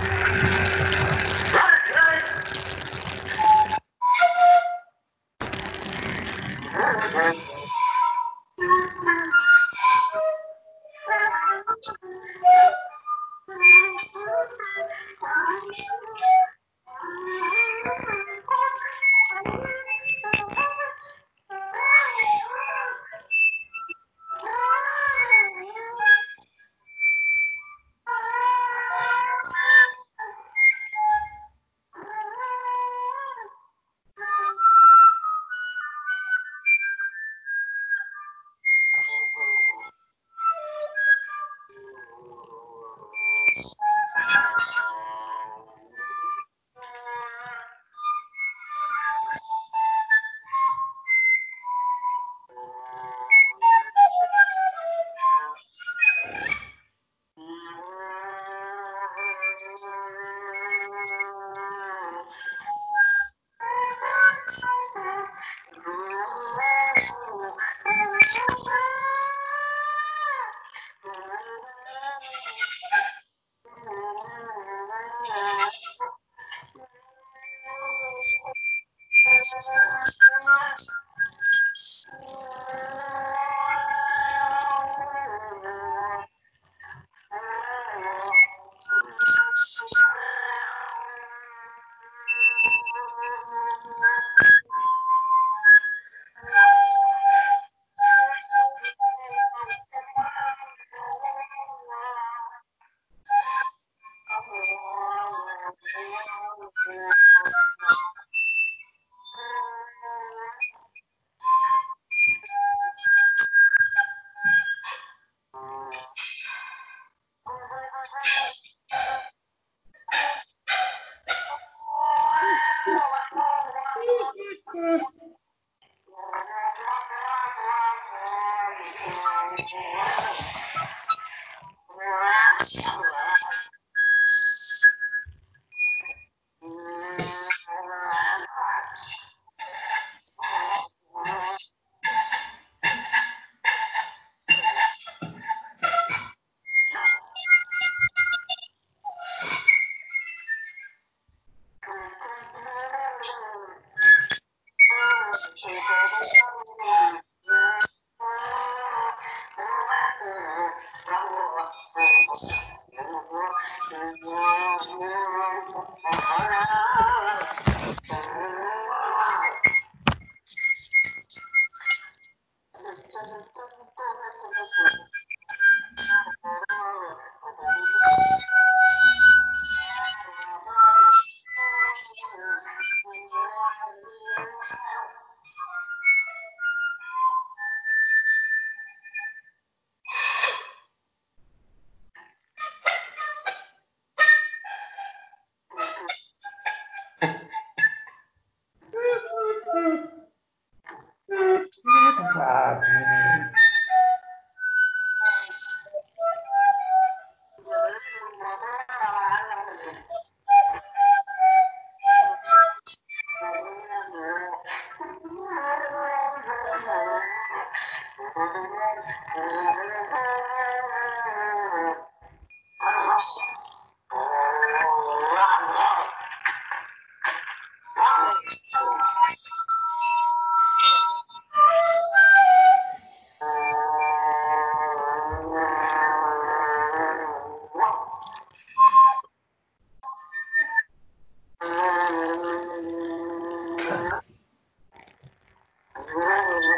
you Mm. Obrigada. Wow.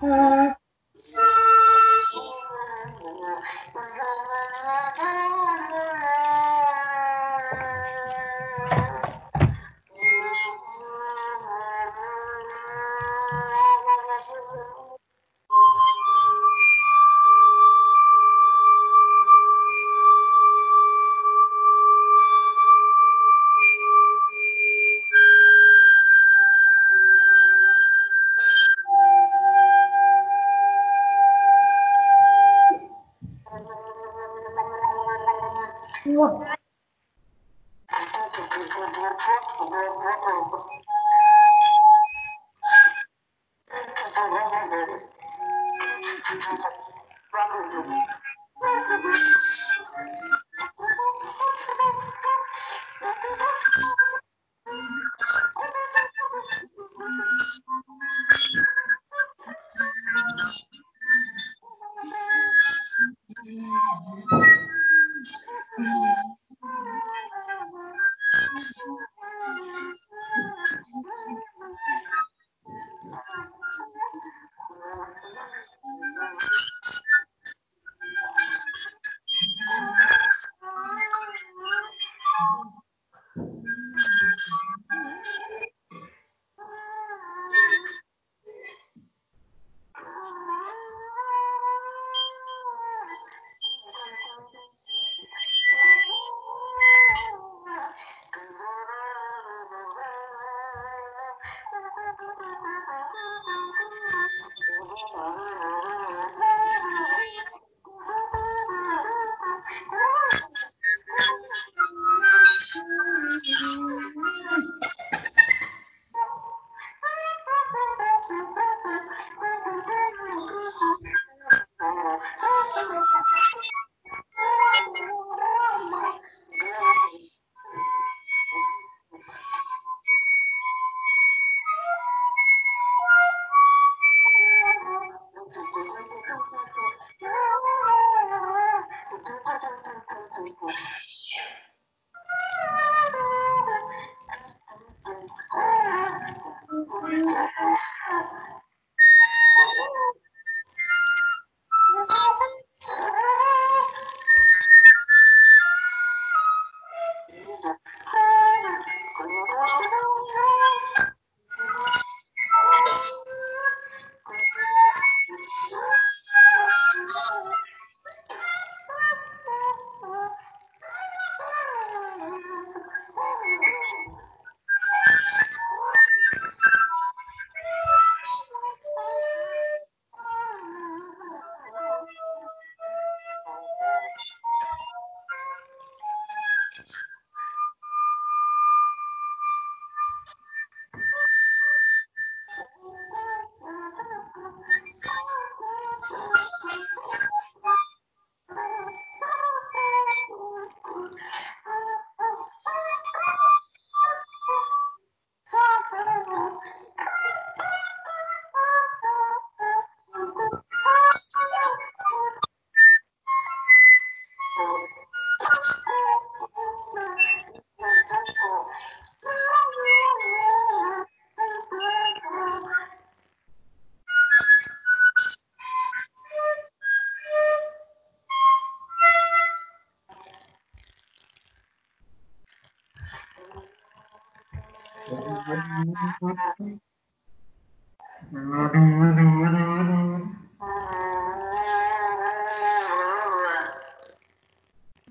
ha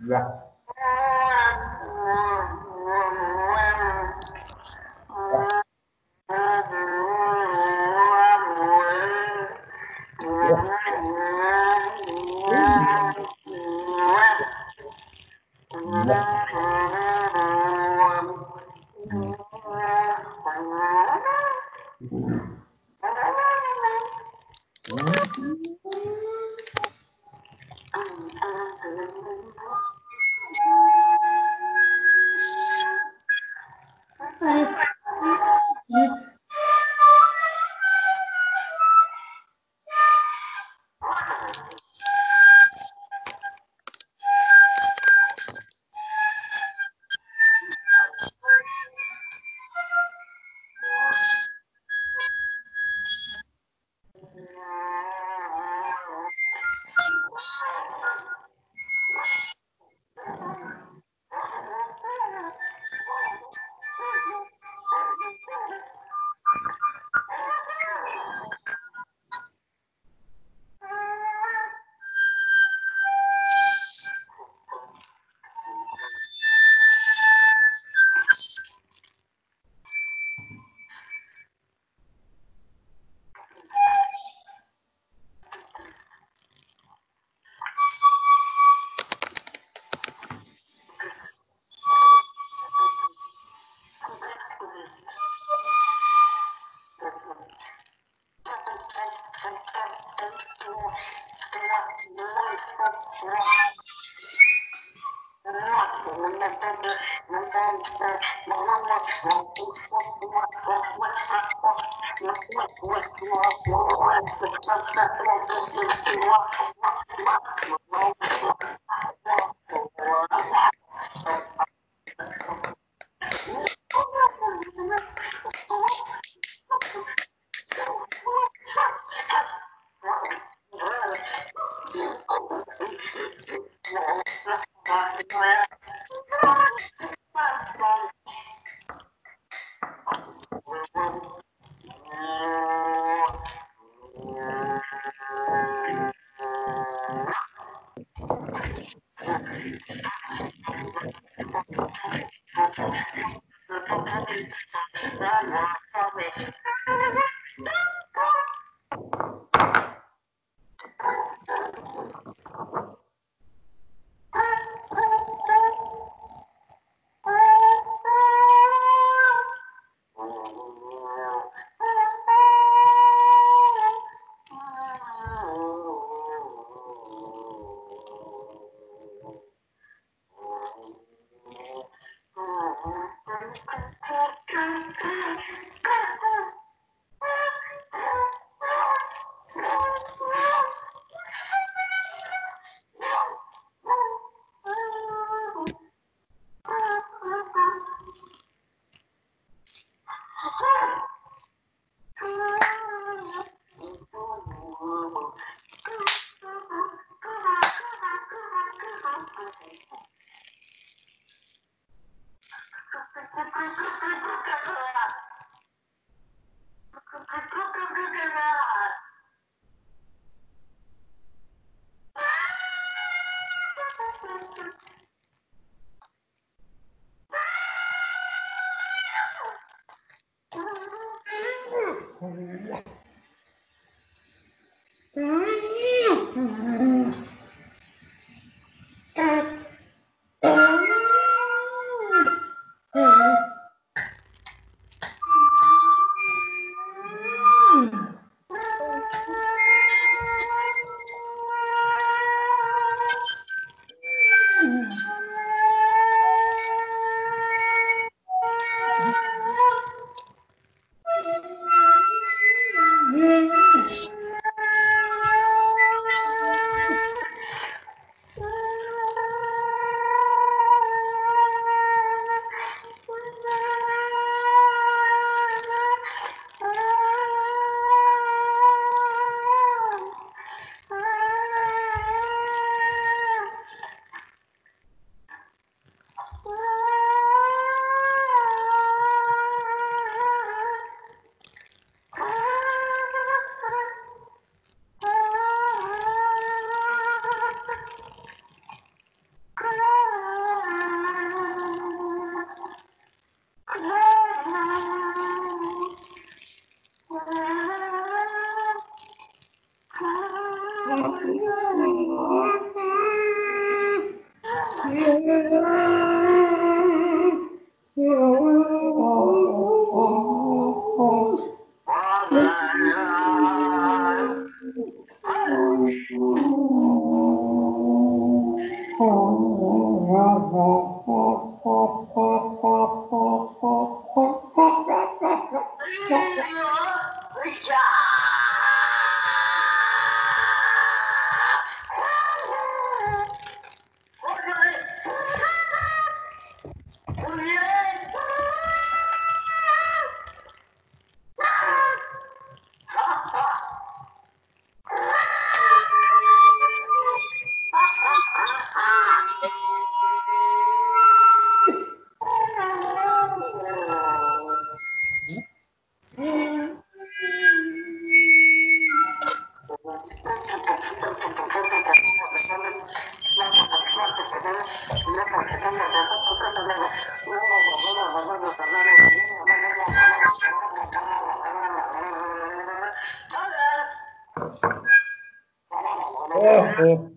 Yeah. 小倉さん、皆さん。かんかん。うわ or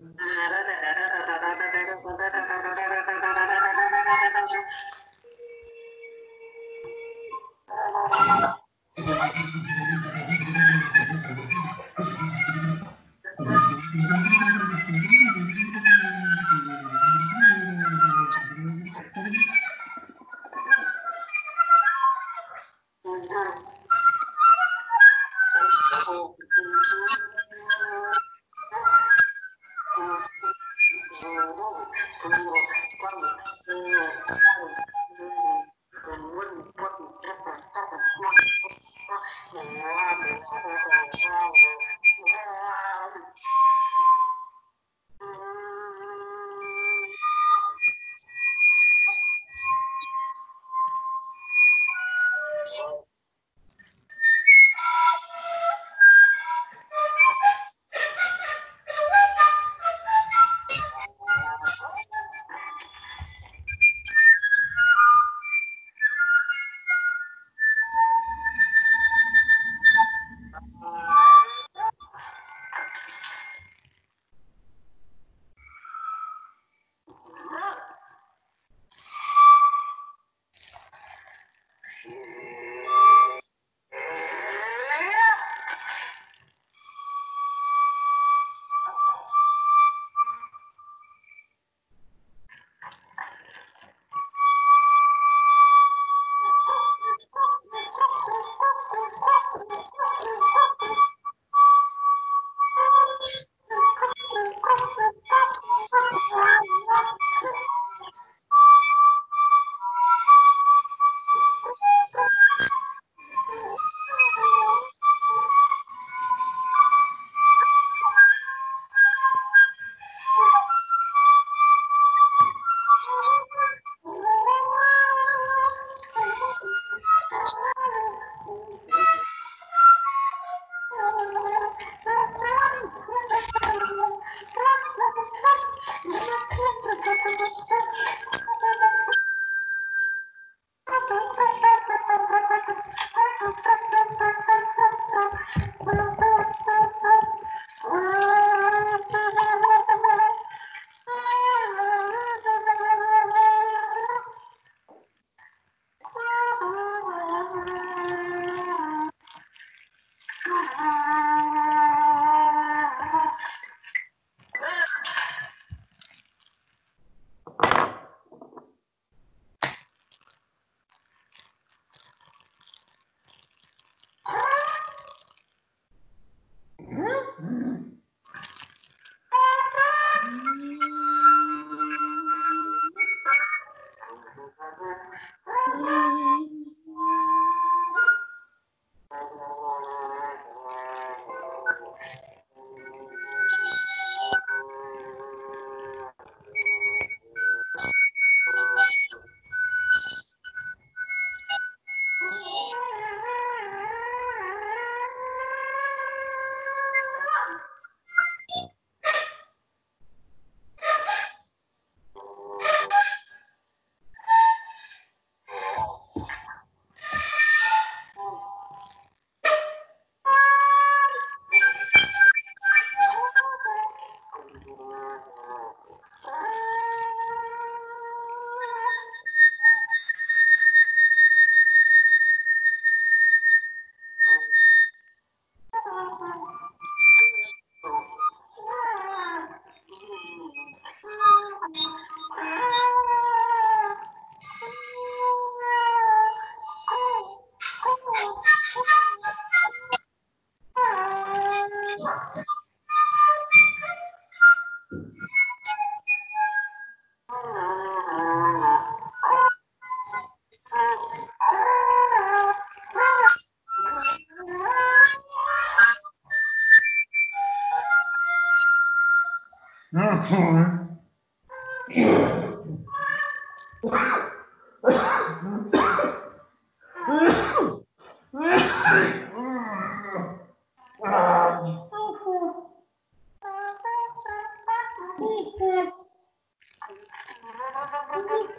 Mm-hmm.